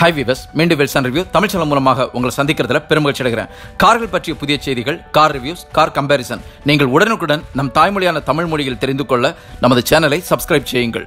Hi viewers மீண்டும் வெல்சன் review Tamil channel மூலமாக உங்களை சந்திக்கிறதுல பெருமகிழ்ச்சி அடைகிறேன். கார்கள் பற்றிய புதிய செய்திகள் கார் ரிவ்யூஸ் கார் கம்பேரிசன் நீங்கள் உடனுக்குடன் நம் தாய்மொழியான தமிழ் மொழியில் தெரிந்து கொள்ள நமது சேனலை சப்ஸ்கிரைப் செய்யுங்கள்.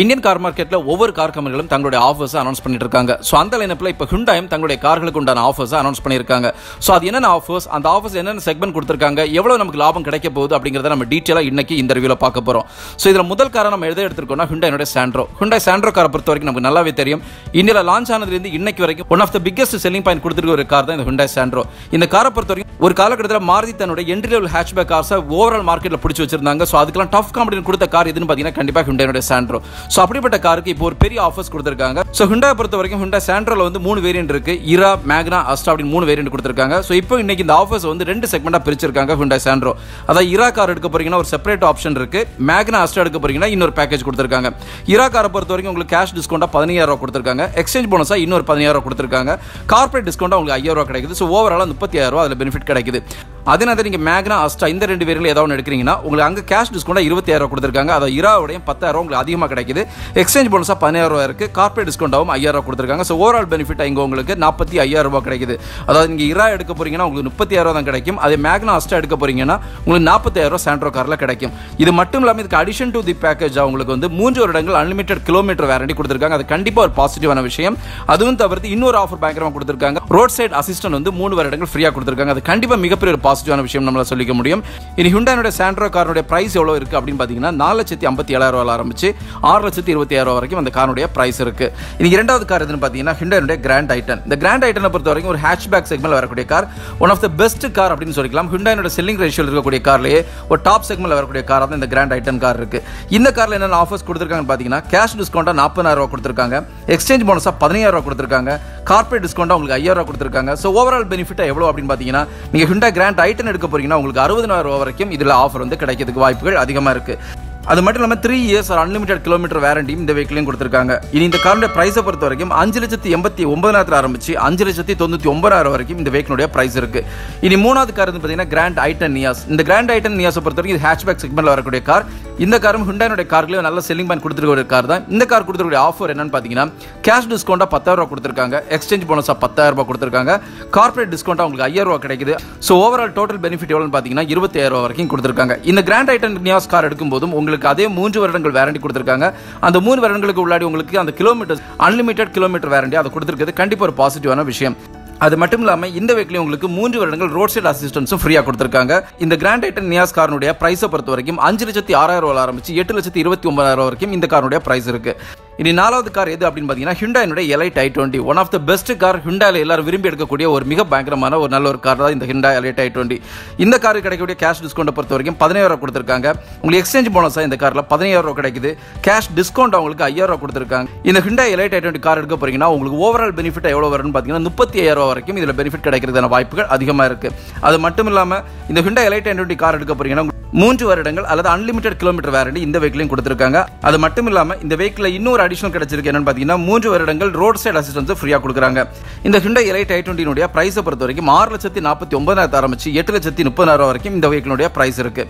இந்தியன் கார் மார்க்கெட்டில் ஒவ்வொரு கார் கம்பெனிகளும் தங்களுடைய ஆஃபர்ஸை அனௌன்ஸ் பண்ணிட்டு இருக்காங்க ஸோ அந்த லைனப்பில் இப்போ ஹுண்டாயும் தங்களுடைய கார்களுக்கு உண்டான ஆஃபர்ஸை அனௌன்ஸ் பண்ணியிருக்காங்க. ஸோ அது என்னென்ன ஆஃபர்ஸ் அந்த ஆஃபர்ஸ் என்னென்ன செக்மெண்ட் கொடுத்துருக்காங்க? எவ்வளோ நமக்கு லாபம் கிடைக்க போகுது அப்படிங்கிறத நம்ம டீட்டெயிலாக இன்னைக்கு இந்த ரிவியூவில் பார்க்க போகிறோம் ஸோ இதில் முதல் காரை நம்ம எதை எடுத்துருக்கோம்னா ஹுண்டாயினுடைய சாண்ட்ரோ ஹுண்டாய் சாண்ட்ரோ காரை பொறுத்த வரைக்கும் நமக்கு நல்லாவே தெரியும். இந்தியாவில் லான்ச் ஆனதுலேருந்து இன்னைக்கு வரைக்கும் one of the biggest selling point கொடுத்துருக்க ஒரு கார் தான் இந்த ஹுண்டாய் சாண்ட்ரோ இந்த காரை பொறுத்த வரைக்கும் ஒரு காலகட்டத்தில் மாருதி தன்னுடைய என்ட்ரி லெவல் ஹேஷ்பேக் கார்ஸை ஓவரால் மார்க்கெட்டில் பிடிச்சி வச்சிருந்தாங்க. ஸோ அதுக்கெல்லாம் டஃப் காம்படிஷன் கொடுத்த கார் எதுன்னு பார்த்தீங்கன்னா கண்டிப்பாக ஹுண்டாயினுடைய சாண்ட்ரோ ஸோ அப்படிப்பட்ட காருக்கு இப்போ ஒரு பெரிய ஆஃபர்ஸ் கொடுத்துருக்காங்க. ஸோ ஹுண்டாய் பொறுத்த வரைக்கும் ஹுண்டாய் சாண்ட்ரோவில் வந்து மூணு வேரியன்ட் இருக்கு. இரா மேக்னா அஸ்டா அப்படின்னு மூணு வேரியன்ட் கொடுத்துருக்காங்க. ஸோ இப்போ இன்னைக்கு இந்த ஆஃபர்ஸ் வந்து ரெண்டு செக்மெண்ட்டாக பிரிச்சிருக்காங்க ஹுண்டாய் சாண்ட்ரோ அதாவது இரா கார் எடுக்க போறீங்கன்னா ஒரு செப்பரேட் ஆப்ஷன் இருக்கு. மேக்னா அஸ்டா எடுக்க போறீங்கன்னா இன்னொரு பேக்கேஜ் கொடுத்துருக்காங்க. இரா காரை பொறுத்த வரைக்கும் உங்களுக்கு கேஷ் டிஸ்கவுண்டாக பதினாயிரம் ரூபா கொடுத்துருக்காங்க. எக்ஸ்சேஞ்ச் போனஸாக இன்னொரு பதினாயிரம் ரூபா கொடுத்துருக்காங்க. கார்பரேட் டிஸ்கவுண்டா உங்களுக்கு ஐயாயிரம் ரூபா கிடைக்குது. ஸோ ஓவரால் முப்பத்தி ஆயிரம் ரூபா அதில் பெனிஃபிட் கிடைக்குது. அதே நேரத்தில் நீங்கள் மேக்னா அஸ்டா இந்த ரெண்டு பேரில் ஏதாவது ஒன்று எடுக்கிறீங்கன்னா உங்களுக்கு அங்கே கேஷ் டிஸ்கவுண்டாக இருபத்தாயிரம் கொடுத்துருக்காங்க. அதை இராவுடைய பத்தாயிரம் உங்களுக்கு அதிகமாக கிடைக்குது. எக்ஸ்சேஞ்ச் போனஸாக பதினாயிரம் ரூபா இருக்கு. கார்பரேட் டிஸ்கவுண்டாகவும் ஐயாயிரம் கொடுத்துருக்காங்க. ஸோ ஓவரால் பெனிஃபிட் இங்கே உங்களுக்கு நாற்பத்தி ஐயாயிரம் ரூபாய் கிடைக்குது. அதாவது நீங்கள் இரா எடுக்க போறீங்கன்னா உங்களுக்கு முப்பத்தி ஆயிரம் தான் கிடைக்கும். அதே மேக்னா அஸ்டா எடுக்க போறீங்கன்னா உங்களுக்கு நாற்பத்தாயிரம் ரூபா சாண்ட்ரோ காரில் கிடைக்கும். இது மட்டும் இல்லாமல் இதுக்கு அடிஷன் டு தி பேக்கேஜ் உங்களுக்கு வந்து மூன்று வருடங்கள் அன்லிமிட்டட் கிலோமீட்டர் வேரண்டி கொடுத்துருக்காங்க. அது கண்டிப்பாக ஒரு பாசிட்டிவான விஷயம். அதுவும் தவிர்த்து இன்னொரு ஆஃபர் பயங்கரமாக கொடுத்துருக்காங்க. ரோட் சைட் அசிஸ்டன்ட் வந்து மூணு வருடங்கள் ஃப்ரீயாக கொடுத்துருக்காங்க. அது கண்டிப்பாக மிகப்பெரிய ஒரு பாசிட்டிவான விஷயம் நம்மளால் சொல்லிக்க முடியும். இனி ஹுண்டானுடைய சாண்ட்ரோ காரனுடைய ப்ரைஸ் எவ்வளோ இருக்குது அப்படின்னு பார்த்தீங்கன்னா நாலு லட்சத்தி ஐம்பத்தி ஏழாயிரம் ரூபாய் ஆரம்பிச்சு ஆறு லட்சத்தி இருபத்தி ஆயிரம் வரைக்கும் அந்த காருடைய பிரைஸ் இருக்கு. இனி இரண்டாவது கார் எதுன்னு பார்த்தீங்கன்னா ஹுண்டாயினுடைய கிராண்ட் ஐட்டன் இந்த கிராண்ட் ஐட்டனை பொறுத்த வரைக்கும் ஒரு ஹேஷ்பேக் செக்மெண்ட் வரக்கூடிய car one of the best car அப்படின்னு சொல்லிக்கலாம். ஹுண்டாயினுடைய செல்லிங் ரேஷியோ இருக்கக்கூடிய கார்லேயே ஒரு டாப் செக்மெண்ட்ல வரக்கூடிய கார் தான் இந்த கிராண்ட் ஐட்டன் கார் இருக்கு. இந்த கார்ல என்னென்ன ஆஃபர்ஸ் கொடுத்துருக்காங்கன்னு பார்த்தீங்கன்னா கேஷ் டிஸ்கவுண்டா நாற்பதாயிரம் ரூபா கொடுத்துருக்காங்க. எக்ஸ்சேஞ்ச் போனஸாக பதினாயிரம் ரூபாய் கொடுத்துருக்காங்க. கார்பரேட் டிஸ்கவுண்ட்டாக உங்களுக்கு ஐயாயிரம் ரூபா கொடுத்துருக்காங்க. ஸோ ஓவரால் பெனிஃபிட்டாக எவ்வளோ அப்படின்னு பார்த்தீங்கன்னா நீங்க ஹிண்டா கிராண்ட் டைட்டன் எடுக்க போறீங்கன்னா உங்களுக்கு அறுபதாயிரம் ரூபா வரைக்கும் இதில் ஆஃபர் வந்து கிடைக்கிறதுக்கு வாய்ப்புகள் அதிகமாக இருக்கு. அது மட்டும் இல்லாமல் த்ரீ இயர்ஸ் அன்லிமிடெட் கிலோமீட்டர் வேரண்டியும் இந்த வெஹிக்கிளையும் கொடுத்துருக்காங்க. இனி இந்த காரோட பிரைஸை பொறுத்த வரைக்கும் அஞ்சு லட்சத்தி எண்பத்தி ஒன்பதாயிரத்தில் ஆரம்பிச்சு அஞ்சு லட்சத்தி தொண்ணூற்றி ஒன்பதாயிரம் வரைக்கும் இந்த வெஹிக்கிளுடைய பிரைஸ் இருக்கு. இனி மூணாவது கார் வந்து பார்த்தீங்கன்னா கிராண்ட் ஐட்டன் நியாஸ் இந்த கிராண்ட் ஐட்டன் நியாஸை பொறுத்த வரைக்கும் இது ஹேட்ச்பேக் செக்மெண்ட்ல வரக்கூடிய கார் இந்த காரும் ஹுண்டாயினுடைய கார்களையும் நல்ல செல்லிங் பாயிண்ட் கொடுத்துருக்க கார் தான். இந்த கார் கொடுத்துருக்க ஆஃபர் என்னன்னு பார்த்தீங்கன்னா கேஷ் டிஸ்கவுண்டாக பத்தாயிரம் ரூபா கொடுத்துருக்காங்க. எக்ஸ்சேஞ்ச் போனஸாக பத்தாயிரம் ரூபா கொடுத்துருக்காங்க. கார்பரேட் டிஸ்கவுண்ட் உங்களுக்கு ஐயாயிரம் ரூபா கிடைக்குது. ஸோ ஓவரால் டோட்டல் பெனிஃபிட் எவ்வளோன்னு பார்த்தீங்கன்னா இருபத்தாயிரம் ரூபாய் வரைக்கும் கொடுத்துருக்காங்க. இந்த grand i ten Nios car எடுக்கும்போதும் உங்களுக்கு அதே மூன்று வருடங்கள் வேரண்டி கொடுத்துருக்காங்க. அந்த மூணு வருடங்களுக்கு உள்ளாடி உங்களுக்கு அந்த கிலோமீட்டர் அன்லிமிட்டட் கிலோமீட்டர் வேரண்டி அதை கொடுத்துருக்கிறது. கண்டிப்பாக ஒரு பாசிட்டிவான விஷயம். அது மட்டும் இல்லாமல் இந்த வீக்லேயும் உங்களுக்கு மூன்று வருடங்கள் ரோட் சைடு அசிஸ்டன்ஸும் ஃப்ரீயாக கொடுத்துருக்காங்க. இந்த கிராண்ட் ஐட்டன் நியாஸ் காரனுடைய ப்ரைஸை பொறுத்த வரைக்கும் அஞ்சு லட்சத்தி ஆறாயிரம் ரூபாய் ஆரம்பிச்சு எட்டு லட்சத்தி இருபத்தி ஒன்பதாயிரம் வரைக்கும் இந்த காரனுடைய பிரைஸ் இருக்கு. இனி நாலாவது கார் எது அப்படின்னு பார்த்தீங்கன்னா ஹிண்டாயினுடைய elite i twenty one of the best car ஹிண்டாயில் எல்லாரும் விரும்பி எடுக்கக்கூடிய ஒரு மிக பயங்கரமான ஒரு நல்ல ஒரு கார் தான் இந்த ஹிண்டா எலைட் ஐ டுவெண்ட்டி இந்த காருக்கு கிடைக்கக்கூடிய கேஷ் டிஸ்கவுண்ட் பொறுத்த வரைக்கும் பதினாயிரம் கொடுத்துருக்காங்க. உங்களுக்கு எக்ஸ்சேஞ்ச் போனஸாக இந்த காரில் பதினாயிரம் ரூபா கிடைக்குது. கேஷ் டிஸ்கவுண்ட் அவங்களுக்கு ஐயாயிரம் ரூபா கொடுத்துருக்காங்க. இந்த Hyundai elite i twenty car எடுக்க போறீங்கன்னா உங்களுக்கு ஓவரால் பெனிஃபிட் எவ்வளோ வரும்னு பார்த்தீங்கன்னா முப்பத்தி ஐயாயிரம் வரைக்கும் இதில் பெனிஃபிட் கிடைக்கிறதான வாய்ப்புகள் அதிகமாக இருக்கு. அது மட்டும் இல்லாமல் இந்த Hyundai elite i twenty car எடுக்க போறீங்கன்னா மூன்று வருடங்கள் அல்லது அன்லிமிட்டட் கிலோமீட்டர் வேரண்டி இந்த வெஹிக்கிளையும் கொடுத்துருக்காங்க. அது மட்டும் இல்லாமல் இந்த வெஹிக்கில் இன்னொரு அடிஷனல் கிடைச்சிருக்கு என்னன்னு பார்த்தீங்கன்னா மூன்று வருடங்கள் ரோட் சைடு அசிஸ்டன்ஸ் ஃப்ரீயாக கொடுக்குறாங்க. இந்த ஹிண்டை எலைட் ஐ டுவெண்ட்டினுடைய பிரைஸை பொறுத்த வரைக்கும் ஆறு லட்சத்தி நாற்பத்தி ஒன்பதாயிரத்து ஆரம்பிச்சு எட்டு லட்சத்தி முப்பதாயிரம் வரைக்கும் இந்த வெஹிக்கிளுடைய பிரைஸ் இருக்கு.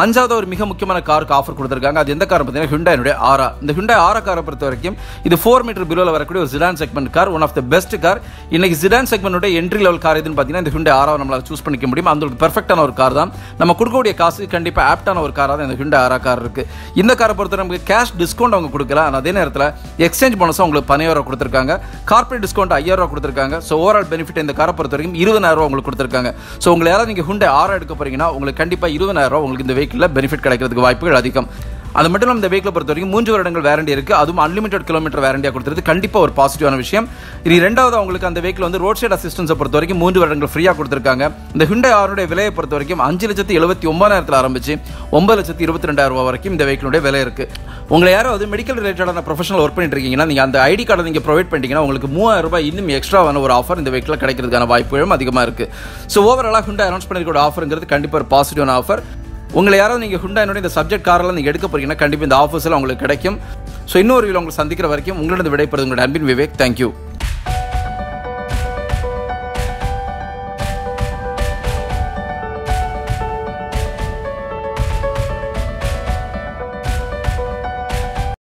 அஞ்சாவது ஒரு மிக முக்கியமான காருக்கு ஆஃபர் கொடுத்துருக்காங்க. அது எந்த கார் பார்த்தீங்கன்னா ஹுண்டாயினுடைய ஆரா இந்த ஹுண்டாய் ஆரா காரை பொறுத்த வரைக்கும் இது ஃபோர் மீட்டர் பிலோவில் வரக்கூடிய ஒரு sedan segment car one of the best car இன்னைக்கு சிடான் செக்மெண்ட்டுடைய என்ட்ரி லெவல் கார் இதுன்னு பார்த்தீங்கன்னா இந்த ஹுண்டாய் ஆரா நம்மளால் சூஸ் பண்ணிக்க முடியும். அந்த ஒரு பெர்ஃபெக்டான ஒரு கார் தான். நம்ம கொடுக்கக்கூடிய காசு கண்டிப்பாக ஆப்டான ஒரு காராக தான் இந்த ஹுண்டாய் ஆரா கார் இருக்கு. இந்த காரை பொறுத்த நமக்கு கேஷ் டிஸ்கவுண்ட் அவங்க கொடுக்கல ஆனால் அதே நேரத்தில் எக்ஸ்சேஞ்ச் போனஸும் உங்களுக்கு பதினாயிரம் கொடுத்துருக்காங்க. கார்பரேட் டிஸ்கவுண்ட் ஐயாயிரம் கொடுத்துருக்காங்க. ஸோ ஓவரால் பெனிஃபிட் இந்த காரை பொறுத்த வரைக்கும் இருபதாயிரம் உங்களுக்கு கொடுத்துருக்காங்க. ஸோ உங்களை யாராவது நீங்கள் ஹுண்டாய் ஆரா எடுக்க போறீங்கன்னா உங்களுக்கு கண்டிப்பாக இருபதாயிரம் உங்களுக்கு இந்த வெஹிக்கிளில் பெனிஃபிட் கிடைக்கிறதுக்கு வாய்ப்புகள் அதிகம். அது மட்டும் இல்லாமல் இந்த வெஹிக்கிளை பொறுத்த வரைக்கும் மூன்று வருடங்கள் வேரண்டி இருக்கு. அதுவும் அன்லிமிட்டட் கிலோமீட்டர் வேரண்டியாக கொடுத்துருது கண்டிப்பாக ஒரு பாசிட்டிவான விஷயம். இது ரெண்டாவது அவங்களுக்கு அந்த வெஹிக்கிள் வந்து ரோட் சைட் அசிஸ்டன்ஸை பொறுத்த வரைக்கும் மூன்று வருடங்கள் ஃப்ரீயாக கொடுத்துருக்காங்க. இந்த ஹிண்டை ஆறுடைய விலையை பொறுத்த வரைக்கும் அஞ்சு லட்சத்தி எழுபத்தி ஒன்பதாயிரத்தில் ஆரம்பிச்சு ஒன்பது லட்சத்தி இருபத்தி ரெண்டாயிரம் ரூபா வரைக்கும் இந்த வெஹிக்கிளுடைய விலை இருக்குது உங்களை யாராவது மெடிக்கல் ரிலேட்டடான ப்ரொஃபஷனல் ஒர்க் பண்ணிட்டு இருக்கீங்கன்னா நீங்கள் அந்த ஐடி கார்டை நீங்கள் ப்ரொவைட் பண்ணிட்டீங்கன்னா உங்களுக்கு மூவாயிரம் ரூபாய் இன்னும் எக்ஸ்ட்ராவான ஒரு ஆஃபர் இந்த வெஹிக்கில் கிடைக்கிறதுக்கான வாய்ப்புகளும் அதிகமாக இருக்கு. ஸோ ஓவராலாக ஹுண்டை அனௌன்ஸ் பண்ணிருக்கிற ஆஃபருங்கிறது கண்டிப்பாக ஒரு பாசிட்டிவான ஆஃபர் உங்களை யாராவது நீங்கள் ஹுண்டாயினோட இந்த சப்ஜெக்ட் காரெல்லாம் நீங்கள் எடுக்க போகிறீங்கன்னா கண்டிப்பாக இந்த ஆஃபர்ஸில் உங்களுக்கு கிடைக்கும். ஸோ இன்னொரு வீடியோ உங்களை சந்திக்கிற வரைக்கும் உங்களிடம் விடைபெறுது உங்களோட அன்பின் விவேக். தேங்க்யூ